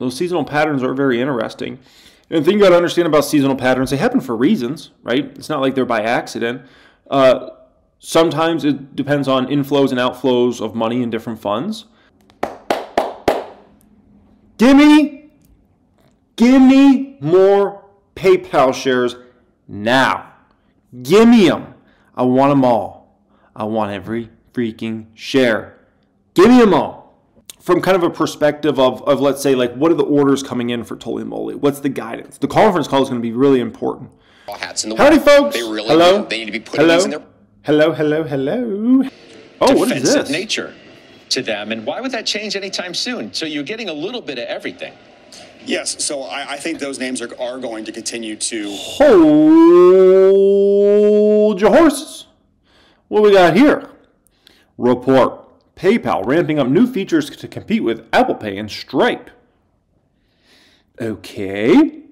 Those seasonal patterns are very interesting. And the thing you got to understand about seasonal patterns, they happen for reasons, right? It's not like they're by accident. Uh, sometimes it depends on inflows and outflows of money in different funds. Give me, give me more PayPal shares now. Give me them. I want them all. I want every freaking share. Give me them all from kind of a perspective of, of let's say like what are the orders coming in for Tully Moly? What's the guidance? The conference call is going to be really important. Hats in the Howdy, folks. They really hello. They need to be putting hello. these in their hello, hello, hello. Oh, what is defensive this? nature to them. And why would that change anytime soon? So you're getting a little bit of everything. Yes, so I, I think those names are, are going to continue to. Hold your horses. What we got here? Report. PayPal ramping up new features to compete with Apple Pay and Stripe. Okay.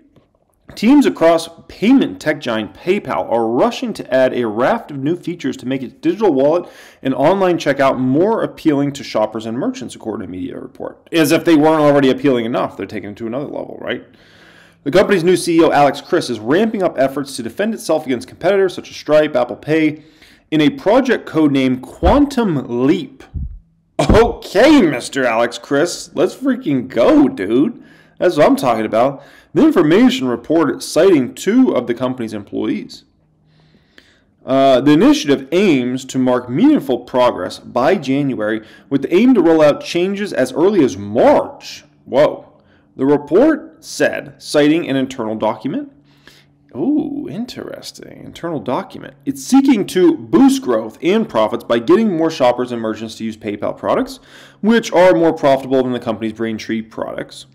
Teams across payment tech giant PayPal are rushing to add a raft of new features to make its digital wallet and online checkout more appealing to shoppers and merchants, according to a Media Report. As if they weren't already appealing enough, they're taking it to another level, right? The company's new CEO, Alex Chriss, is ramping up efforts to defend itself against competitors such as Stripe, Apple Pay, in a project codenamed Quantum Leap. Okay, Mr. Alex Chriss, let's freaking go, dude. That's what I'm talking about. The information reported citing two of the company's employees. Uh, the initiative aims to mark meaningful progress by January with the aim to roll out changes as early as March. Whoa. The report said, citing an internal document, Ooh, interesting. Internal document. It's seeking to boost growth and profits by getting more shoppers and merchants to use PayPal products, which are more profitable than the company's Braintree products.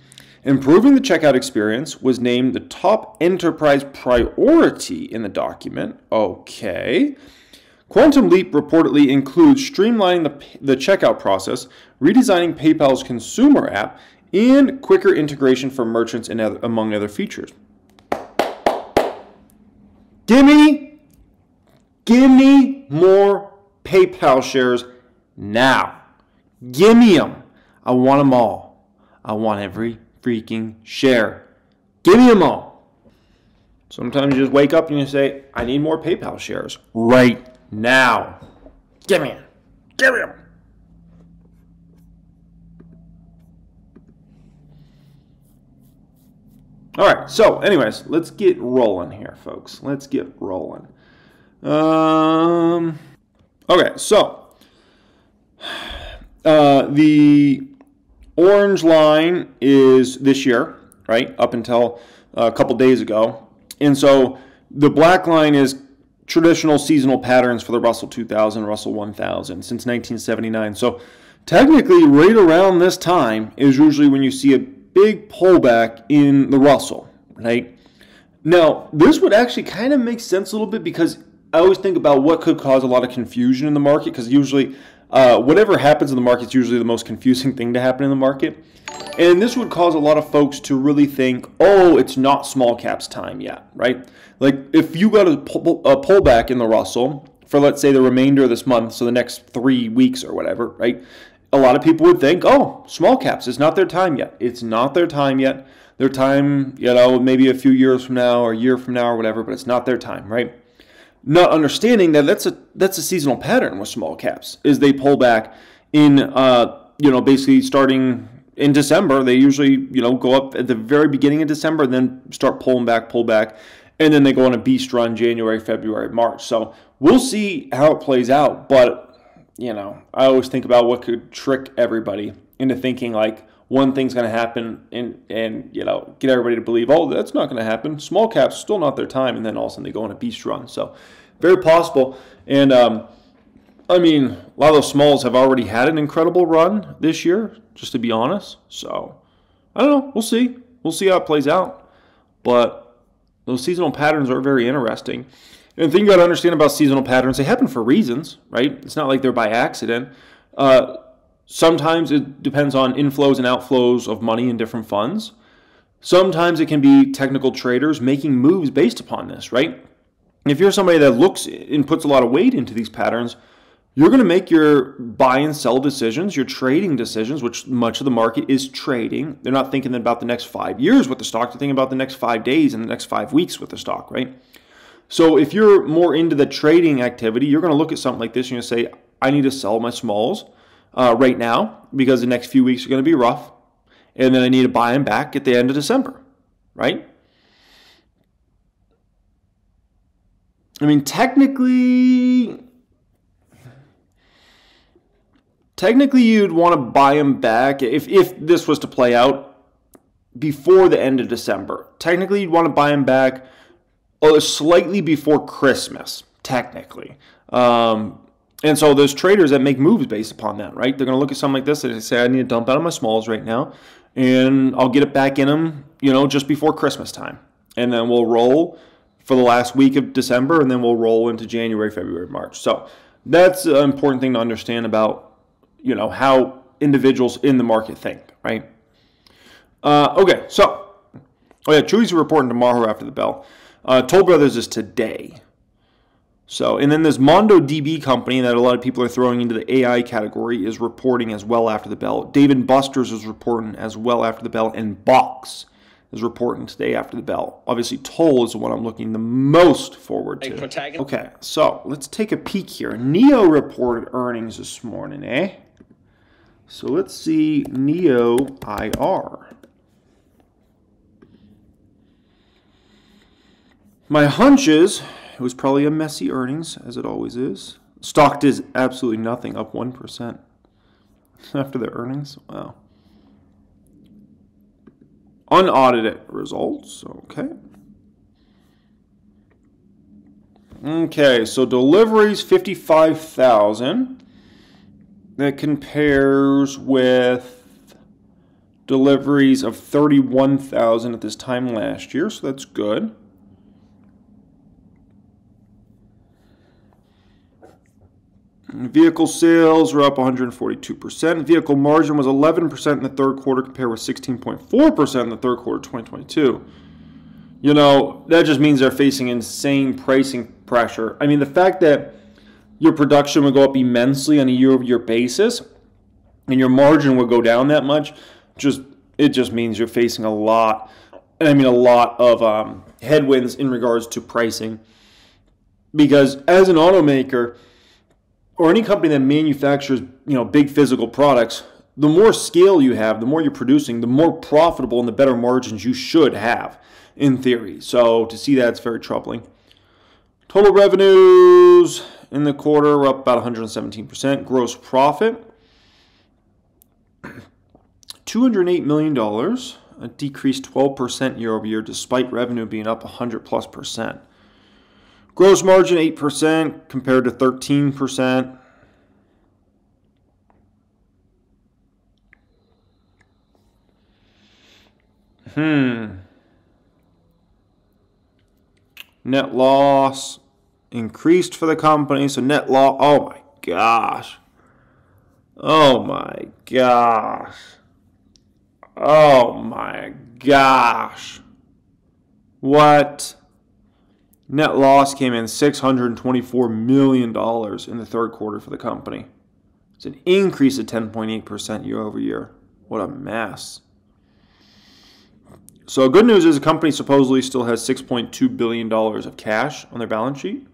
Improving the checkout experience was named the top enterprise priority in the document. Okay. Quantum Leap reportedly includes streamlining the, the checkout process, redesigning PayPal's consumer app, and quicker integration for merchants and other, among other features. Give me, give me more PayPal shares now. Give me them. I want them all. I want every freaking share. Give me them all. Sometimes you just wake up and you say, I need more PayPal shares right now. Give me them. Give me them. All right. So, anyways, let's get rolling here, folks. Let's get rolling. Um. Okay. So, uh, the orange line is this year, right? Up until a couple days ago, and so the black line is traditional seasonal patterns for the Russell 2000, Russell 1000 since 1979. So, technically, right around this time is usually when you see a big pullback in the Russell, right? Now, this would actually kind of make sense a little bit because I always think about what could cause a lot of confusion in the market because usually uh, whatever happens in the market is usually the most confusing thing to happen in the market. And this would cause a lot of folks to really think, oh, it's not small caps time yet, right? Like if you got a, pull, a pullback in the Russell for, let's say, the remainder of this month, so the next three weeks or whatever, right? A lot of people would think, oh, small caps, it's not their time yet. It's not their time yet. Their time, you know, maybe a few years from now or a year from now or whatever, but it's not their time, right? Not understanding that that's a that's a seasonal pattern with small caps is they pull back in, uh, you know, basically starting in December. They usually, you know, go up at the very beginning of December and then start pulling back, pull back, and then they go on a beast run January, February, March. So we'll see how it plays out, but you know, I always think about what could trick everybody into thinking like one thing's going to happen and and you know get everybody to believe oh that's not going to happen. Small caps still not their time, and then all of a sudden they go on a beast run. So very possible. And um, I mean, a lot of those smalls have already had an incredible run this year. Just to be honest, so I don't know. We'll see. We'll see how it plays out. But those seasonal patterns are very interesting. And the thing you got to understand about seasonal patterns, they happen for reasons, right? It's not like they're by accident. Uh, sometimes it depends on inflows and outflows of money in different funds. Sometimes it can be technical traders making moves based upon this, right? If you're somebody that looks and puts a lot of weight into these patterns, you're going to make your buy and sell decisions, your trading decisions, which much of the market is trading. They're not thinking about the next five years with the stock, they're thinking about the next five days and the next five weeks with the stock, right? So if you're more into the trading activity, you're going to look at something like this and you're going to say, I need to sell my smalls uh, right now because the next few weeks are going to be rough. And then I need to buy them back at the end of December, right? I mean, technically, technically you'd want to buy them back if, if this was to play out before the end of December. Technically, you'd want to buy them back uh, slightly before Christmas, technically. Um, and so there's traders that make moves based upon that, right? They're going to look at something like this and say, I need to dump out of my smalls right now, and I'll get it back in them, you know, just before Christmas time. And then we'll roll for the last week of December, and then we'll roll into January, February, March. So that's an important thing to understand about you know how individuals in the market think, right? Uh, okay, so oh yeah, Chewy's reporting tomorrow after the bell. Uh, Toll Brothers is today. So, and then this MongoDB company that a lot of people are throwing into the AI category is reporting as well after the bell. Dave Buster's is reporting as well after the bell, and Box is reporting today after the bell. Obviously, Toll is the one I'm looking the most forward to. Okay, so let's take a peek here. NIO reported earnings this morning, eh? So let's see NIO IR. My hunch is it was probably a messy earnings, as it always is. Stock is absolutely nothing, up 1% after the earnings. Wow. Unaudited results, okay. Okay, so deliveries 55,000 that compares with deliveries of 31,000 at this time last year, so that's good. Vehicle sales were up 142%. Vehicle margin was 11% in the third quarter compared with 16.4% in the third quarter of 2022. You know, that just means they're facing insane pricing pressure. I mean, the fact that your production would go up immensely on a year-over-year basis, and your margin would go down that much. Just it just means you're facing a lot, and I mean a lot of um, headwinds in regards to pricing. Because as an automaker or any company that manufactures you know big physical products, the more scale you have, the more you're producing, the more profitable and the better margins you should have in theory. So to see that, it's very troubling. Total revenues in the quarter were up about 117%. Gross profit, $208 million, a decrease 12% year over year despite revenue being up 100 plus percent. Gross margin 8% compared to 13%. Hmm. Net loss increased for the company. So net loss, oh my gosh. Oh my gosh. Oh my gosh. What? Net loss came in $624 million in the third quarter for the company. It's an increase of 10.8% year over year. What a mess. So, good news is the company supposedly still has $6.2 billion of cash on their balance sheet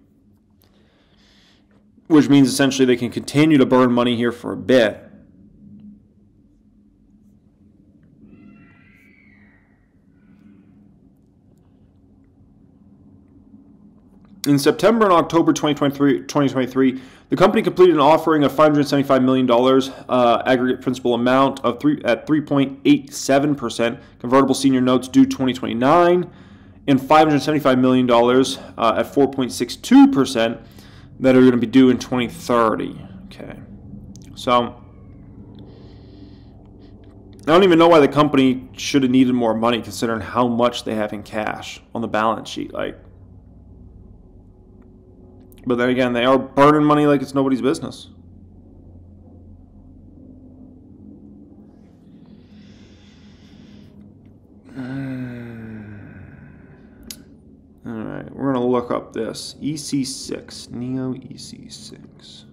which means essentially they can continue to burn money here for a bit. In September and October 2023, 2023, the company completed an offering of $575 million uh, aggregate principal amount of three, at 3.87% convertible senior notes due 2029 and $575 million uh, at 4.62% that are going to be due in 2030. Okay. So I don't even know why the company should have needed more money considering how much they have in cash on the balance sheet. Like But then again, they are burning money like it's nobody's business. All right, we're going to look up this EC6, NIO EC6.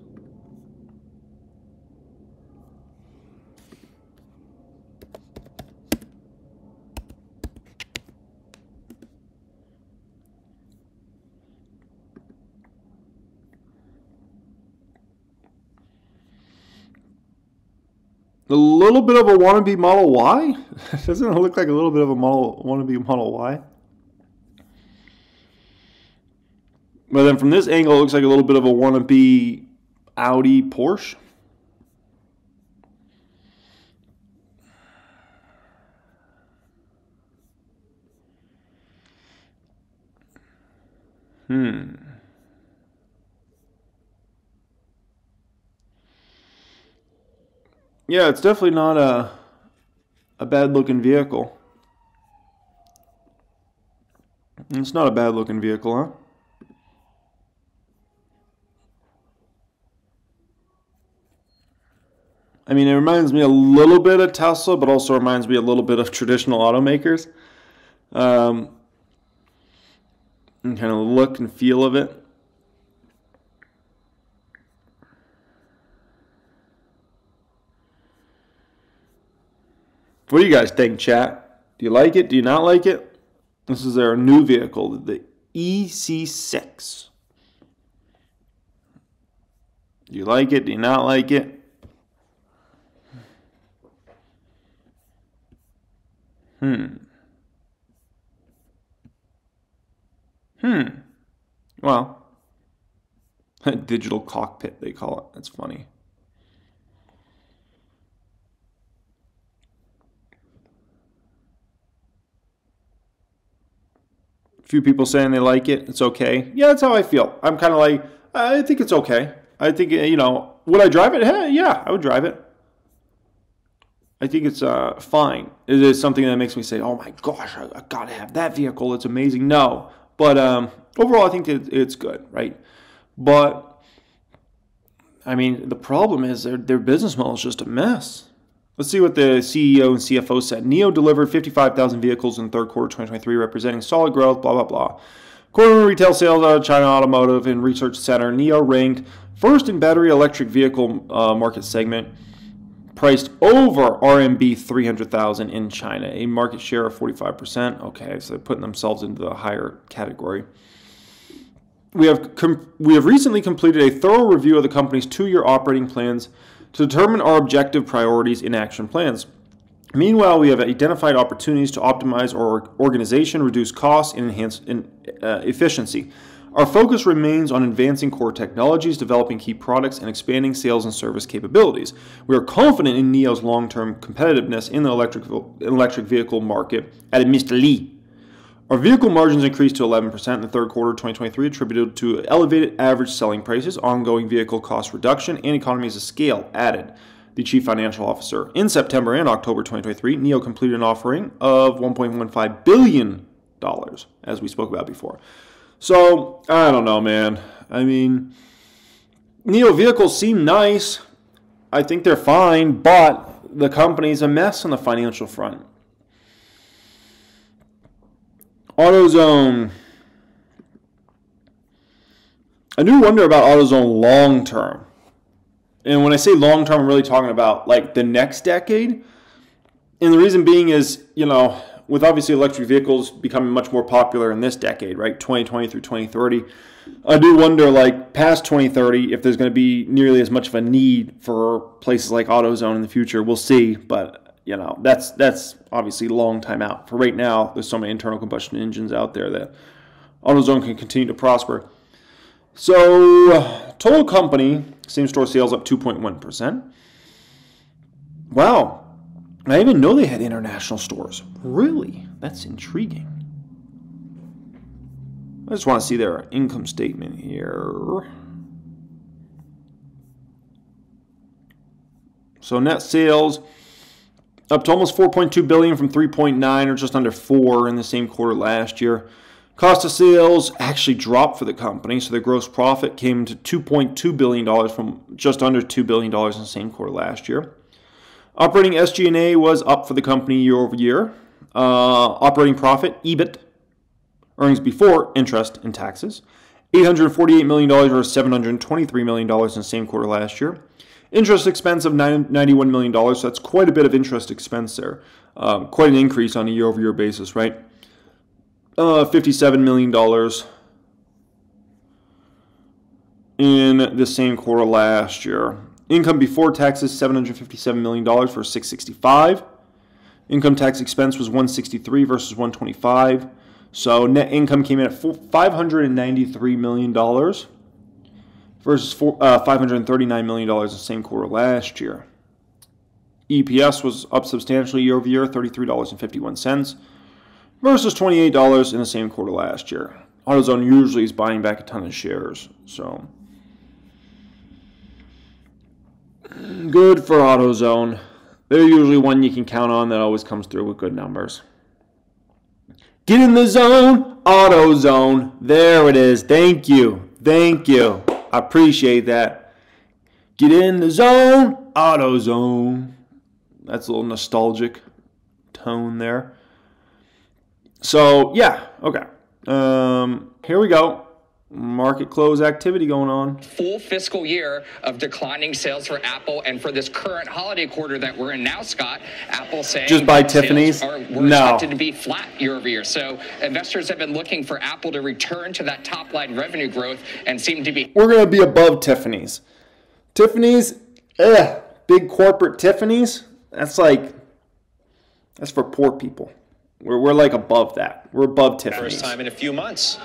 A little bit of a wannabe Model Y. Doesn't it look like a little bit of a model wannabe Model Y? But then from this angle, it looks like a little bit of a wannabe Audi Porsche. Hmm. Yeah, it's definitely not a a bad looking vehicle. It's not a bad looking vehicle, huh? I mean, it reminds me a little bit of Tesla, but also reminds me a little bit of traditional automakers. Um, and kind of look and feel of it. What do you guys think, chat? Do you like it? Do you not like it? This is their new vehicle, the EC6. Do you like it? Do you not like it? Hmm. Hmm. Well, a digital cockpit, they call it. That's funny. A few people saying they like it. It's okay. Yeah, that's how I feel. I'm kind of like, I think it's okay. I think, you know, would I drive it? Hey, yeah, I would drive it. I think it's uh, fine. It is something that makes me say, "Oh my gosh, I, I gotta have that vehicle. It's amazing." No, but um, overall, I think it, it's good, right? But I mean, the problem is their their business model is just a mess. Let's see what the CEO and CFO said. NIO delivered 55,000 vehicles in the third quarter 2023, representing solid growth. Blah blah blah. To retail sales out of China Automotive and Research Center, NIO ranked first in battery electric vehicle uh, market segment priced over RMB 300,000 in China, a market share of 45%. Okay, so they're putting themselves into the higher category. We have we have recently completed a thorough review of the company's two-year operating plans to determine our objective priorities in action plans. Meanwhile, we have identified opportunities to optimize our organization, reduce costs, and enhance uh, efficiency. Our focus remains on advancing core technologies, developing key products, and expanding sales and service capabilities. We are confident in NIO's long-term competitiveness in the electric, electric vehicle market, added Mr. Li. Our vehicle margins increased to 11% in the third quarter of 2023, attributed to elevated average selling prices, ongoing vehicle cost reduction, and economies of scale, added the chief financial officer. In September and October 2023, NIO completed an offering of $1.15 billion, as we spoke about before. So, I don't know, man. I mean, NIO vehicles seem nice. I think they're fine, but the company's a mess on the financial front. AutoZone. I do wonder about AutoZone long term. And when I say long term, I'm really talking about like the next decade. And the reason being is, you know, with obviously electric vehicles becoming much more popular in this decade, right, 2020 through 2030, I do wonder, like past 2030, if there's going to be nearly as much of a need for places like AutoZone in the future. We'll see, but you know that's that's obviously a long time out. For right now, there's so many internal combustion engines out there that AutoZone can continue to prosper. So, total company same store sales up 2.1 percent. Wow, I didn't even know they had international stores. Really? That's intriguing. I just want to see their income statement here. So net sales up to almost 4.2 billion from 3.9 or just under 4 in the same quarter last year. Cost of sales actually dropped for the company, so the gross profit came to 2.2 billion dollars from just under 2 billion dollars in the same quarter last year. Operating SG&A was up for the company year over year. Uh, operating profit, EBIT, earnings before interest and taxes, $848 million or $723 million in the same quarter last year. Interest expense of $91 million, so that's quite a bit of interest expense there. Um, quite an increase on a year over year basis, right? Uh, $57 million in the same quarter last year. Income before taxes $757 million for 665. Income tax expense was 163 versus 125. So net income came in at 593 million dollars versus four, uh, 539 million dollars the same quarter last year. EPS was up substantially year over year, $33.51 versus $28 in the same quarter last year. AutoZone usually is buying back a ton of shares, so good for AutoZone. They're usually one you can count on that always comes through with good numbers. Get in the zone, AutoZone. There it is. Thank you. Thank you. I appreciate that. Get in the zone, AutoZone. That's a little nostalgic tone there. So, yeah, okay. Um, here we go market close activity going on. Full fiscal year of declining sales for Apple, and for this current holiday quarter that we're in now, Scott, Apple saying just buy Tiffany's. Are, we're no. expected to be flat year over year. So investors have been looking for Apple to return to that top line revenue growth and seem to be. We're going to be above Tiffany's. Tiffany's, ugh, big corporate Tiffany's. That's like that's for poor people. We're, we're like above that. We're above Tiffany's. First time in a few months.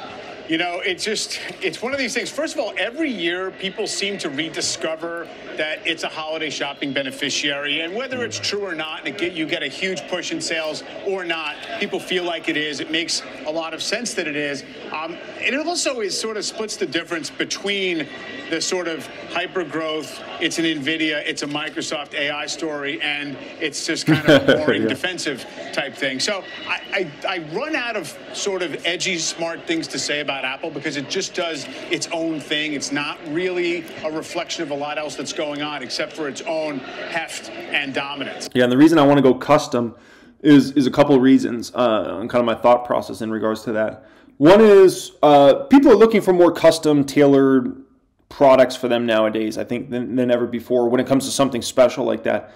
You know, it's just, it's one of these things. First of all, every year people seem to rediscover that it's a holiday shopping beneficiary. And whether it's true or not, and get, you get a huge push in sales or not, people feel like it is. It makes a lot of sense that it is. Um, and it also is sort of splits the difference between the sort of hyper growth, it's an NVIDIA, it's a Microsoft AI story, and it's just kind of a boring yeah. defensive type thing. So I, I, I run out of sort of edgy, smart things to say about Apple because it just does its own thing. It's not really a reflection of a lot else that's going on except for its own heft and dominance. Yeah, and the reason I want to go custom is is a couple of reasons uh, and kind of my thought process in regards to that. One is uh, people are looking for more custom, tailored products for them nowadays, I think, than, than ever before when it comes to something special like that.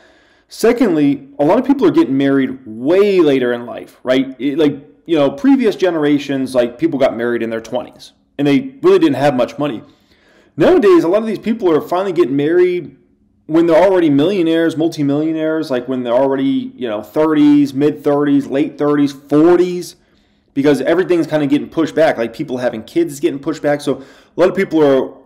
Secondly, a lot of people are getting married way later in life, right? It, like, you know, previous generations, like people got married in their 20s and they really didn't have much money. Nowadays, a lot of these people are finally getting married when they're already millionaires, multimillionaires, like when they're already, you know, 30s, mid 30s, late 30s, 40s, because everything's kind of getting pushed back. Like people having kids is getting pushed back. So a lot of people are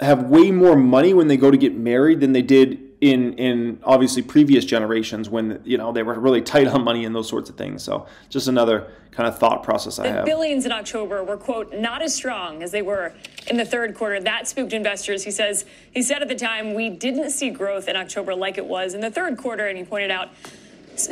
have way more money when they go to get married than they did in in obviously previous generations when you know they were really tight on money and those sorts of things. So just another kind of thought process I the have. Billings in October were quote not as strong as they were in the third quarter. That spooked investors. He says he said at the time we didn't see growth in October like it was in the third quarter, and he pointed out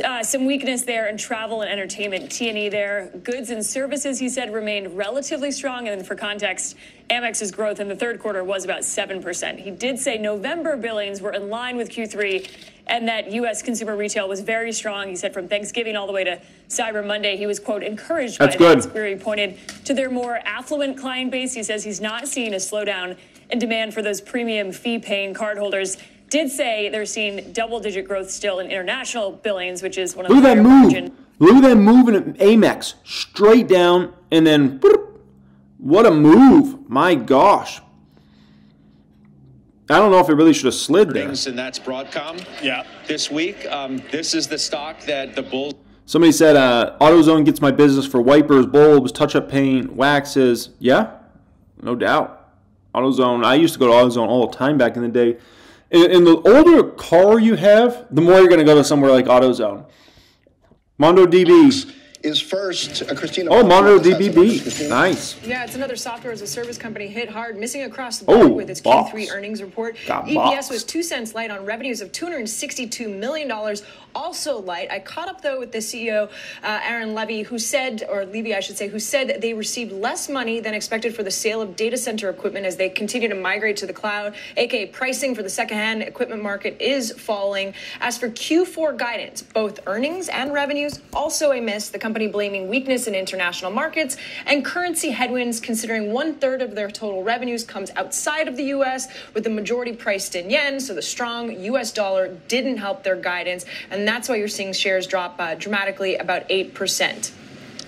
uh, some weakness there in travel and entertainment, T&E there. Goods and services, he said, remained relatively strong. And for context, Amex's growth in the third quarter was about 7%. He did say November billings were in line with Q3 and that U.S. consumer retail was very strong. He said from Thanksgiving all the way to Cyber Monday, he was, quote, encouraged That's by good. that. Where he pointed to their more affluent client base. He says he's not seeing a slowdown in demand for those premium fee paying cardholders did say they're seeing double digit growth still in international billings, which is one of Look the at that move. Margin. Look at that move in Amex straight down and then what a move. My gosh. I don't know if it really should have slid there. And that's Broadcom. Yeah. This week, um, this is the stock that the Bulls. Somebody said uh, AutoZone gets my business for wipers, bulbs, touch-up paint, waxes. Yeah, no doubt. AutoZone. I used to go to AutoZone all the time back in the day. And, the older car you have, the more you're going to go to somewhere like AutoZone. MongoDB is first. Uh, Christina. Oh, MongoDB. Nice. Yeah, it's another software as a service company hit hard, missing across the board oh, with its Q3 box. earnings report. Got EPS box. was two cents light on revenues of $262 million, also light. I caught up though with the CEO, uh, Aaron Levie, who said, or Levie, I should say, who said they received less money than expected for the sale of data center equipment as they continue to migrate to the cloud. aka pricing for the secondhand equipment market is falling. As for Q4 guidance, both earnings and revenues also a miss. The company blaming weakness in international markets and currency headwinds, considering one third of their total revenues comes outside of the U.S., with the majority priced in yen. So the strong U.S. dollar didn't help their guidance. And and that's why you're seeing shares drop uh, dramatically, about 8%.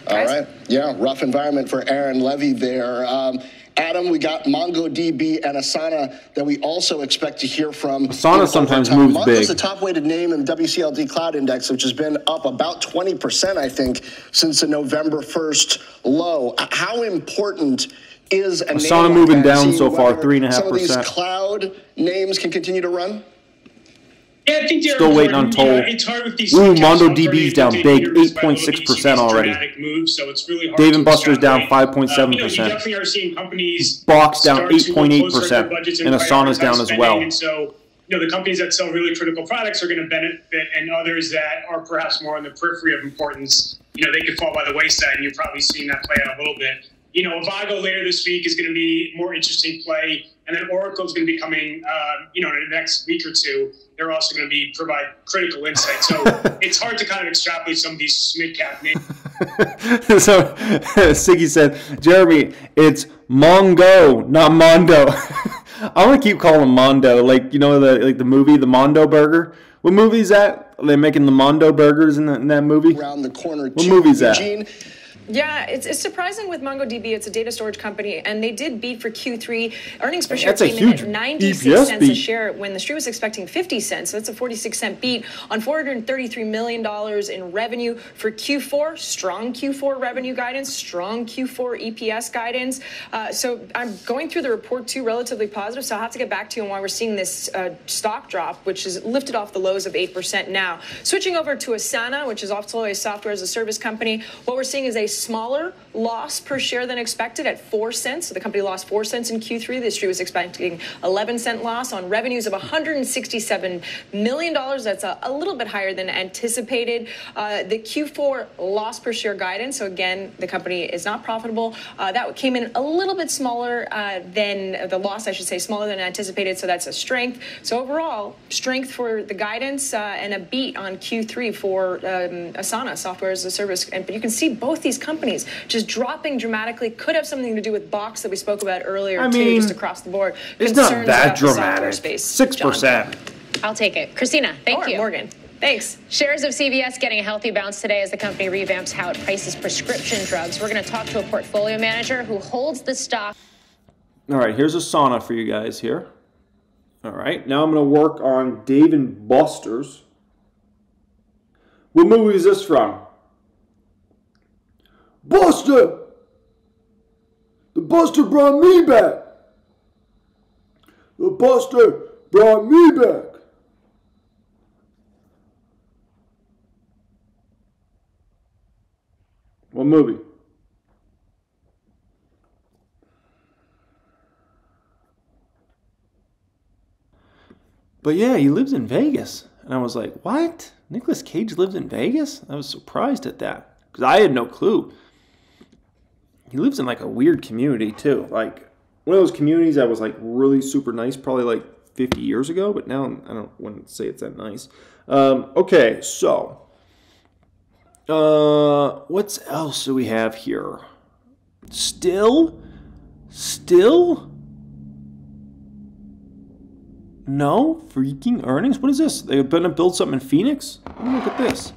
All right. Yeah, rough environment for Aaron Levie there. Um, Adam, we got MongoDB and Asana that we also expect to hear from. Asana sometimes moves Mongo's big. the top weighted name in the WCLD Cloud Index, which has been up about 20%, I think, since the November 1st low. How important is a Asana name moving down so far, whether Some of 3.5%. these cloud names can continue to run? Yeah, I think they're Still waiting on important. You know, Toll. it's hard with these Ooh, Mondo caps MongoDB companies is down big, take years by looking 8.6% to see these already. moves, so it's really hard Dave and Buster's down 5.7%. Uh, you know, you definitely are seeing companies Box down start to look closer at their 8.8%, and Asana's down as well. And so, you know, the companies that sell really critical products are going to benefit, and others that are perhaps more on the periphery of importance, you know, they could fall by the wayside, and you're probably seeing that play out a little bit. You know, Avago later this week is going to be more interesting play, and then Oracle is going to be coming, uh, you know, in the next week or two. They're also going to be provide critical insight. So it's hard to kind of extrapolate some of these mid cap names. so Siggy said, Jeremy, it's Mongo, not Mondo. I want to keep calling him Mondo, like you know the like the movie, the Mondo Burger. What movie is that? Are they making the Mondo burgers in, the, in that movie? Around the corner. What movie is that? Eugene, Yeah, it's, it's surprising with MongoDB. It's a data storage company, and they did beat for Q3. Earnings per share That's came in at 96 EPS cents a share when the street was expecting 50 cents. So that's a 46 cent beat on 433 million dollars in revenue for Q4. Strong Q4 revenue guidance, strong Q4 EPS guidance. Uh, so I'm going through the report too, relatively positive. So I'll have to get back to you on why we're seeing this uh, stock drop, which is lifted off the lows of 8% now. Switching over to Asana, which is also a software as a service company, what we're seeing is a smaller loss per share than expected at 4 cents. So the company lost 4 cents in Q3. The street was expecting 11 cent loss on revenues of 167 million dollars. That's a, a little bit higher than anticipated. Uh, the Q4 loss per share guidance. So again, the company is not profitable. Uh, that came in a little bit smaller uh, than the loss, I should say, smaller than anticipated. So that's a strength. So overall, strength for the guidance uh, and a beat on Q3 for um, Asana, software as a service. And but you can see both these companies just dropping dramatically. Could have something to do with Box that we spoke about earlier I too, mean, just across the board. It's not that about the software dramatic. Space. Six John. percent. I'll take it. Christina, thank Or you. Morgan. Thanks. Shares of CVS getting a healthy bounce today as the company revamps how it prices prescription drugs. We're going to talk to a portfolio manager who holds the stock. All right, here's Asana for you guys here. All right, now I'm going to work on Dave and Buster's. What movie is this from? Buster! The Buster brought me back! The Buster brought me back! What movie? But yeah, he lives in Vegas. And I was like, what? Nicolas Cage lives in Vegas? I was surprised at that because I had no clue. He lives in like a weird community too. Like one of those communities that was like really super nice, probably like 50 years ago, but now I don't want to say it's that nice. Um, okay, so uh, what else do we have here? Still? Still? No freaking earnings. What is this? They're to build something in Phoenix. Look at this.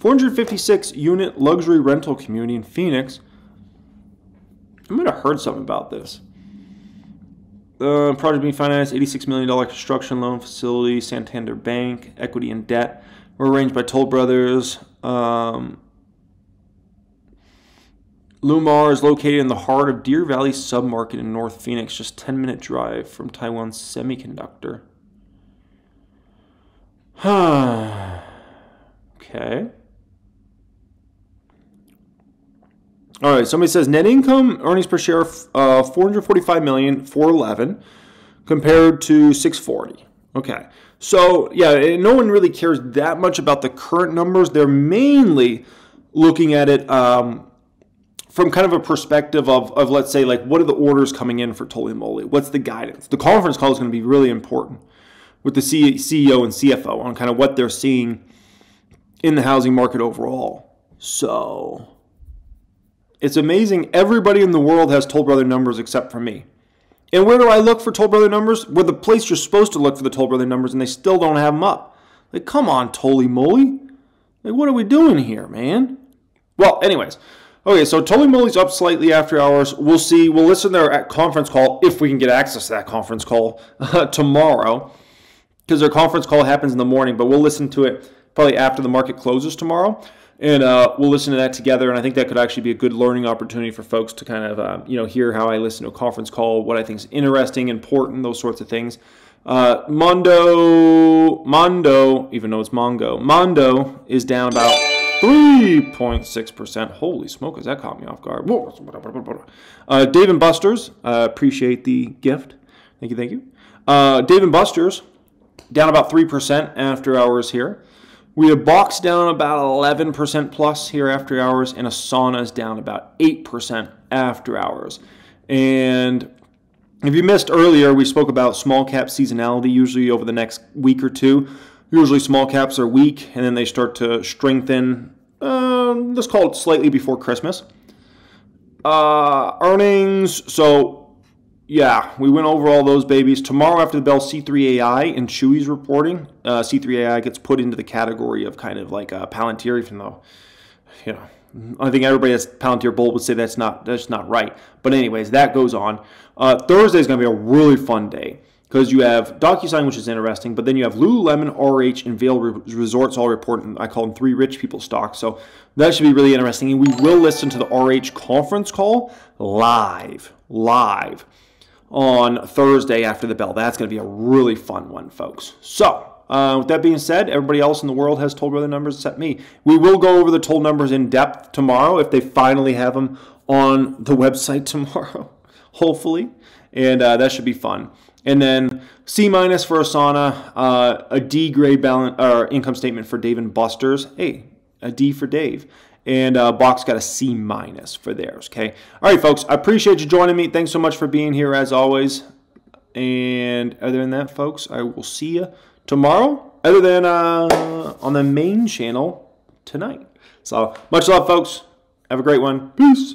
456 unit luxury rental community in Phoenix. I might have heard something about this. Uh, project being financed, $86 million construction loan facility, Santander Bank, equity and debt. Were arranged by Toll Brothers. Um, Lumar is located in the heart of Deer Valley submarket in North Phoenix, just 10 minute drive from Taiwan's semiconductor. okay. All right, somebody says net income earnings per share uh 445 million 411 compared to 640. Okay. So, yeah, no one really cares that much about the current numbers. They're mainly looking at it um, from kind of a perspective of, of, let's say, like, what are the orders coming in for Tolly Moly? What's the guidance? The conference call is going to be really important with the C- CEO and CFO on kind of what they're seeing in the housing market overall. So, it's amazing. Everybody in the world has Toll Brother numbers except for me. And where do I look for Toll Brother numbers? Where the place you're supposed to look for the Toll Brother numbers, and they still don't have them up. Like, come on, Toly Moly. Like, what are we doing here, man? Well, anyways, Okay, so Tully Moly's up slightly after hours. We'll see. We'll listen to their conference call if we can get access to that conference call uh, tomorrow, because their conference call happens in the morning. But we'll listen to it probably after the market closes tomorrow, and uh, we'll listen to that together. And I think that could actually be a good learning opportunity for folks to kind of uh, you know hear how I listen to a conference call, what I think is interesting, important, those sorts of things. Uh, Mondo, Mondo, even though it's Mongo, Mondo is down about 3.6%. Holy smoke, smokers, that caught me off guard. Uh, Dave and Buster's, uh, appreciate the gift. Thank you, thank you. Uh, Dave and Buster's, down about 3% after hours here. We have Box down about 11% plus here after hours, and Asana is down about 8% after hours. And if you missed earlier, we spoke about small cap seasonality usually over the next week or two. Usually small caps are weak and then they start to strengthen, um, let's call it slightly before Christmas. Uh, earnings, so yeah, we went over all those babies. Tomorrow after the bell, C3AI and Chewy's reporting. Uh, C3AI gets put into the category of kind of like a Palantir, even though, you know, I think everybody that's Palantir Bull would say that's not that's not right. But anyways, that goes on. Uh, Thursday is going to be a really fun day because you have DocuSign, which is interesting, but then you have Lululemon, RH, and Vail Resorts all reporting. I call them three rich people stocks. So that should be really interesting. And we will listen to the RH conference call live, live on Thursday after the bell. That's going to be a really fun one, folks. So uh, with that being said, everybody else in the world has Toll Brother numbers except me. We will go over the told numbers in depth tomorrow if they finally have them on the website tomorrow, hopefully, and uh, that should be fun. And then C minus for Asana, uh, a D grade balance or income statement for Dave and Buster's. Hey, a D for Dave. And uh, Box got a C minus for theirs. Okay. All right, folks. I appreciate you joining me. Thanks so much for being here as always. And other than that, folks, I will see you tomorrow. Other than uh, on the main channel tonight. So much love, folks. Have a great one. Peace.